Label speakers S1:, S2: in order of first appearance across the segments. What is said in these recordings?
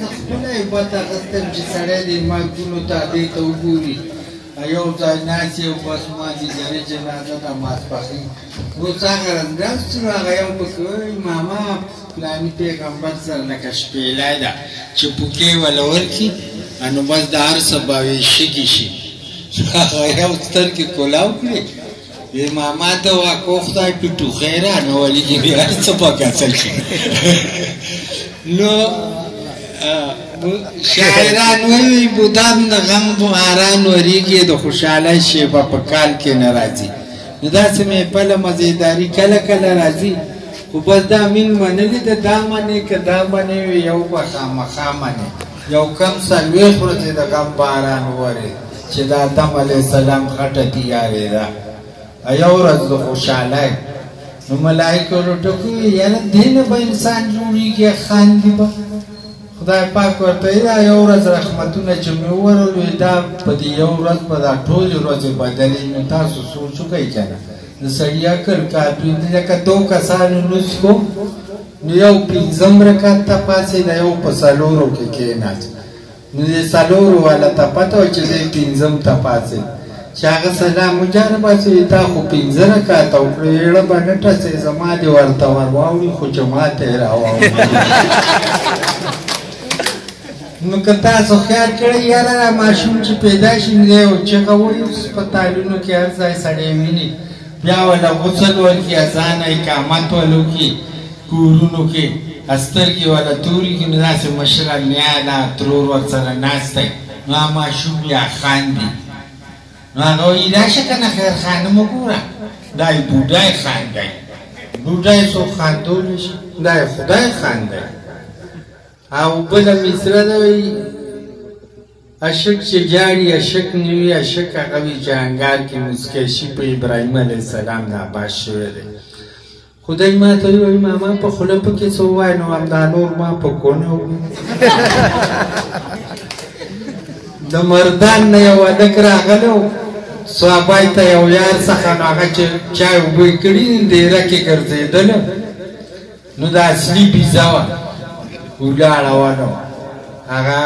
S1: د خپل عبادت اخستم چې سړی د مایکونو ته دې ته وګوري یو ځای ناست یو بس ما دې جرې جنازه ده ماسپښین اوس هغه رنګرز چې هغه یو پکې وایي ماما فلاني پیغمبر سره لکه شپېلی ده چې پوکې وله ورکړي نو بس د هر څه باوې شګي شي هغه یو سترګې کولاو کړې وی ماما ته واکو خدای په ټوخی را نه ولي چې بیا څه په کڅل شي نو شاعران وی بودان د غم باران وریږي د خوشاله شیبه په کال کې ناراضي نو دا چې مې په مزیداری کله کله راځي خو بس دا مين منلې ده دا منې که دا منې وي یو به خامخا منې یو کم څلوېښت ورځې د غم باران وورې چې د آدم علیه السلام خټه تیارې ده یو ورځ زه خوشحاله یم نو ملایکو له ټکو یاره دې نه به انسان جوړېږي خاندي به خدای پاک ورته دا یو ورځ رحمتونه چې مې وورلوې دا په دې یو ورځ به دا ټولې ورځې بدلې نو تاسو سوچ وکړئ که نه د سړي عقل کار پرې دی لکه دو کسانو لوڅ کوم نو یو پنځم رکعت ته پاڅېده یو په څلورو کې کېناست نو دې څلورو والا ته پته وه چې دی پنځم ته پاڅېد چې هغه سلام وجانه پاڅېدې تا خو پنځه رکاته وکړو یړه به نه ټسې زما دې ورته ور واوړي خو چې ما ته یې راواوړي نو که تاسو خیال کړی یاره دا ماشوم چې پیدا شي نو دی او چغه وایي په تالونو کې هر ځای سړی ویني بیا ولا غسل ورکی اذان اقامت ولو کی کورونو کې استر کې ولا توري کې ناس مشره نیا لا ترور ور سره ناس ته نو ما شو بیا خان دي نو هغه وی دا شکنه خیر خان مو ګوره دای بوډای خان دی بوډای سو خان دول شي دای خدای خان دی او بل مصره دی عشق چې جاړي عشق نه وي عشق هغه وي چې انګار کې موسکی شي په ابراهیم علیه السلام نه عباس شوی دی خدای ما ته وایي ماما په خوله پکې څه ووایه نو همدا نور ما په کونه د مردان نه یو هلک راغلی و صحابای ته یو یار څخه نو هغه چې چای اوبه یې کړي دیره کې ګرځېدلو نو دا اصلي پیزا وه ولاړه وه نو هغه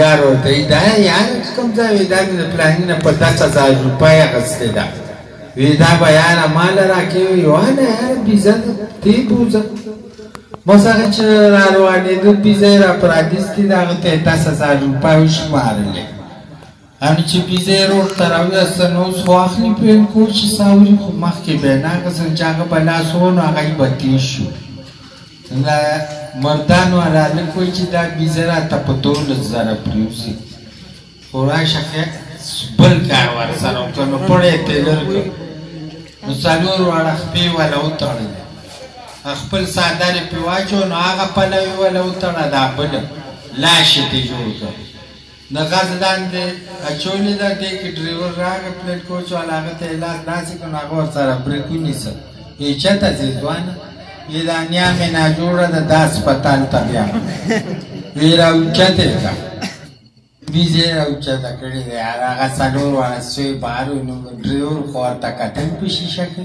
S1: یار ورته وایي دا یار کوم ځای وایي دا مې د پلاني نه په دس هزار روپۍ اخیستې ده وایي دا به یاره ماله راکې وایي روانه یاره پیزا ده تې بوځه بس هغه چې را روانېدو پیزا یې را پرانیستې ده هغه ته یې دس هزار روپۍ وشمارلې هني چې بيزه يې روډ ته راويسته نو اوس خو اخلي پېن کور چې ساوري خو مخکې به نه هغه څنګه چې هغه په لاس و نو هغه یې به تېر شو له مردانو هلک وایي چې دا بيزه راته په دولس زره پرېوځي خو راشه بل کار ورسره وکړه نو پړی یې تېلر کړ نو څلور واړه خپې وله وتړل خپل څادر یې پرې واچو نو هغه پلوې وله وتړه دا بله لاش یې ترې جوړ کړ د غاز لاندې اچولې ده، دې کې ډریور راغی، پلیټ کوچ والا هغه ته یې لاس داسې کړ، نو هغه ورسره برېک ونیسه، یې چېرته ځې ځوانه؟ یې دا نیا مې ناجوړه ده، دا هسپتال ته بیایم. ویې راوچته یې کړه، ویزه یې راوچته کړې ده، یاره هغه څلور واړه سوی بار و، نو ډریور خو ورته کتل په شیشه کې.